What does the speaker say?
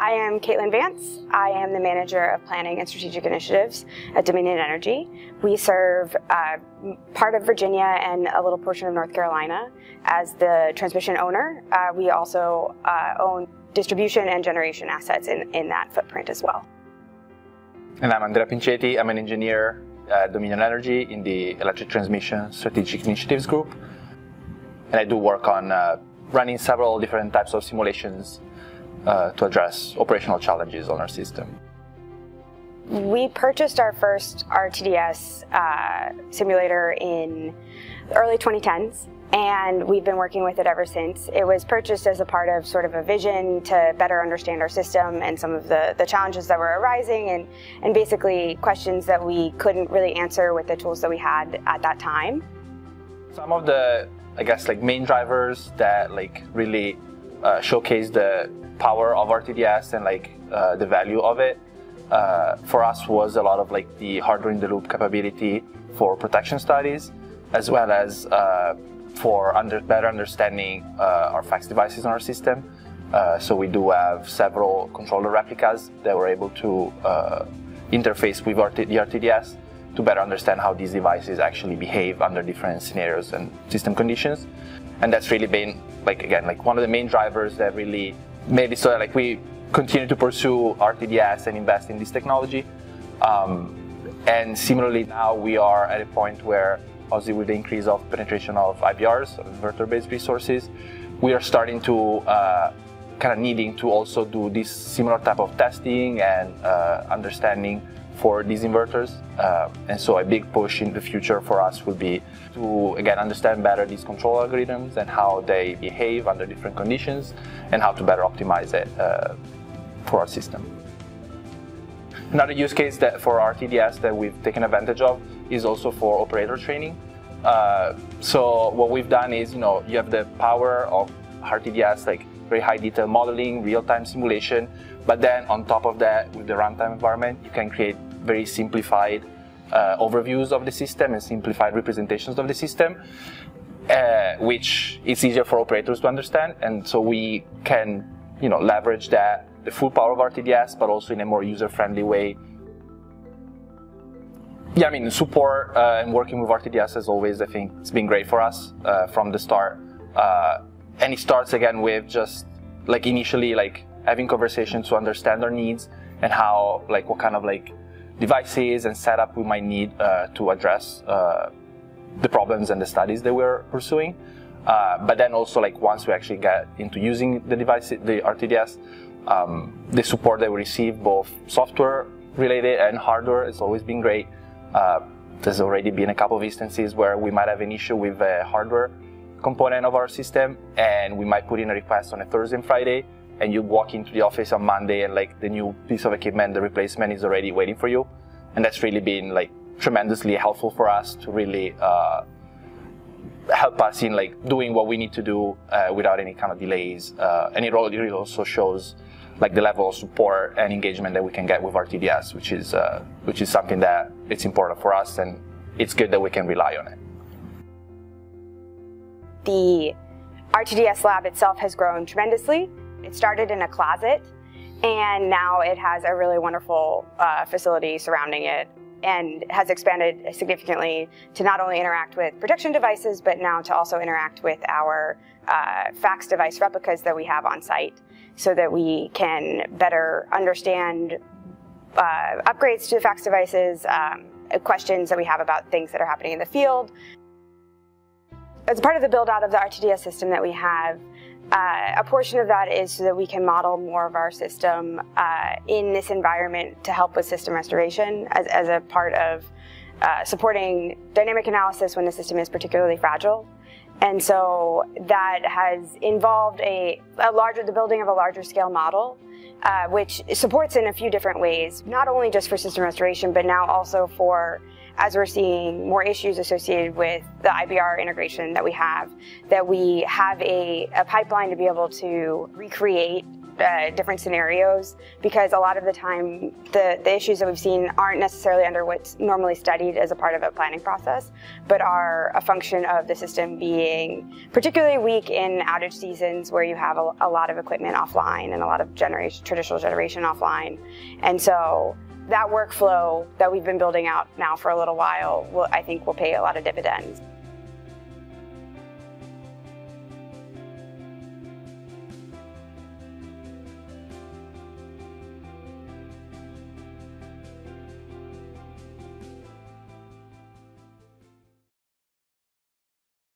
I am Caitlin Vance. I am the manager of planning and strategic initiatives at Dominion Energy. We serve uh, part of Virginia and a little portion of North Carolina as the transmission owner. Uh, we also uh, own distribution and generation assets in, in that footprint as well. And I'm Andrea Pincetti. I'm an engineer at Dominion Energy in the Electric Transmission Strategic Initiatives Group. And I do work on uh, running several different types of simulations uh, to address operational challenges on our system. We purchased our first RTDS uh, simulator in the early 2010s and we've been working with it ever since. It was purchased as a part of sort of a vision to better understand our system and some of the, the challenges that were arising and, and basically questions that we couldn't really answer with the tools that we had at that time. Some of the, I guess, like main drivers that like really uh, showcase the power of RTDS and like uh, the value of it uh, for us was a lot of like the hardware in the loop capability for protection studies as well as uh, for under, better understanding uh, our FACTS devices in our system. Uh, so we do have several controller replicas that we're able to interface with RT, the RTDS to better understand how these devices actually behave under different scenarios and system conditions. And that's really been like again like one of the main drivers that really made it so that like we continue to pursue RTDS and invest in this technology. Um, and similarly now we are at a point where obviously with the increase of penetration of IBRs, inverter-based resources, we are starting to uh, kind of needing to also do this similar type of testing and uh, understanding for these inverters. Uh, and so a big push in the future for us will be to, again, understand better these control algorithms and how they behave under different conditions and how to better optimize it uh, for our system. Another use case that for RTDS that we've taken advantage of is also for operator training. Uh, so what we've done is, you know, you have the power of RTDS, like very high detail modeling, real-time simulation, but then on top of that, with the runtime environment, you can create very simplified uh, overviews of the system and simplified representations of the system, uh, which is easier for operators to understand. And so we can, you know, leverage that the full power of RTDS, but also in a more user-friendly way. Yeah, I mean, support uh, and working with RTDS as always, I think it's been great for us uh, from the start. Uh, and it starts again with just like initially like having conversations to understand our needs and how like what kind of like devices and setup we might need uh, to address uh, the problems and the studies that we're pursuing. Uh, but then also like once we actually get into using the device, the RTDS, um, the support that we receive, both software related and hardware, has always been great. Uh, there's already been a couple of instances where we might have an issue with a hardware component of our system, and we might put in a request on a Thursday and Friday, and you walk into the office on Monday, and like the new piece of equipment, the replacement is already waiting for you, and that's really been like tremendously helpful for us to really uh, help us in like doing what we need to do uh, without any kind of delays. Uh, and it really also shows like the level of support and engagement that we can get with RTDS, which is uh, which is something that it's important for us, and it's good that we can rely on it. The RTDS lab itself has grown tremendously. It started in a closet, and now it has a really wonderful uh, facility surrounding it and has expanded significantly to not only interact with protection devices, but now to also interact with our uh, FACTS device replicas that we have on site so that we can better understand uh, upgrades to the FACTS devices, um, questions that we have about things that are happening in the field. As part of the build out of the RTDS system that we have, uh, a portion of that is so that we can model more of our system uh, in this environment to help with system restoration as, as a part of uh, supporting dynamic analysis when the system is particularly fragile. And so that has involved a, a larger, the building of a larger scale model, uh, which supports in a few different ways, not only just for system restoration, but now also for, as we're seeing more issues associated with the IBR integration that we have, that we have a, a pipeline to be able to recreate uh, different scenarios because a lot of the time the, the issues that we've seen aren't necessarily under what's normally studied as a part of a planning process, but are a function of the system being particularly weak in outage seasons where you have a, a lot of equipment offline and a lot of generation, traditional generation offline. And so that workflow that we've been building out now for a little while, will, I think will pay a lot of dividends.